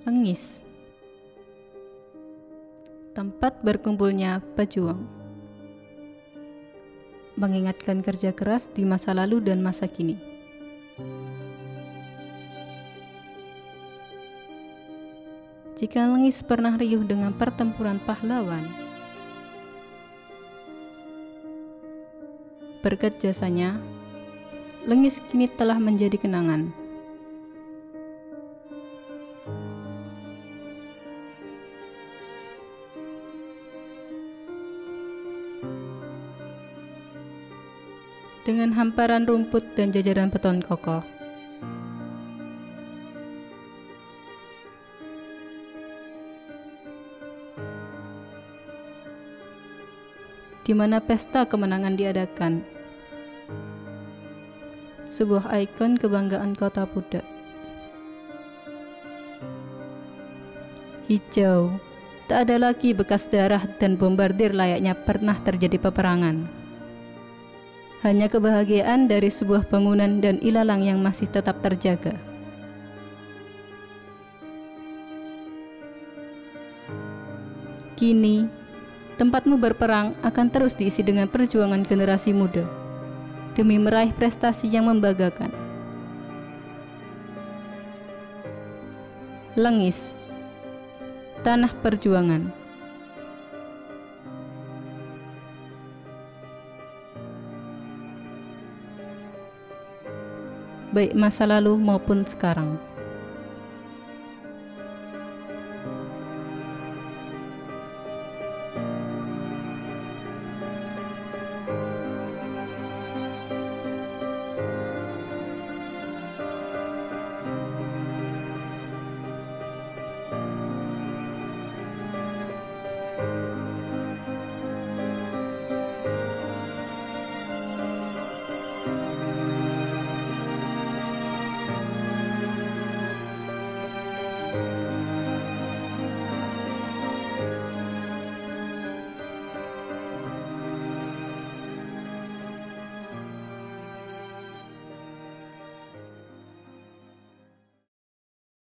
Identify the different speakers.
Speaker 1: Lengis Tempat berkumpulnya pejuang. Mengingatkan kerja keras di masa lalu dan masa kini. Jika Lengis pernah riuh dengan pertempuran pahlawan Berkat jasanya, Lengis kini telah menjadi kenangan. Dengan hamparan rumput dan jajaran beton kokoh. di mana pesta kemenangan diadakan sebuah ikon kebanggaan kota Pudak. Hijau, tak ada lagi bekas darah dan bombardir layaknya pernah terjadi peperangan. Hanya kebahagiaan dari sebuah bangunan dan ilalang yang masih tetap terjaga. Kini, tempatmu berperang akan terus diisi dengan perjuangan generasi muda demi meraih prestasi yang membanggakan. Lengis, tanah perjuangan. Baik masa lalu maupun sekarang.